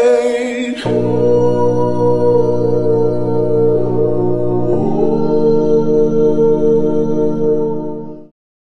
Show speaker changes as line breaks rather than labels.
回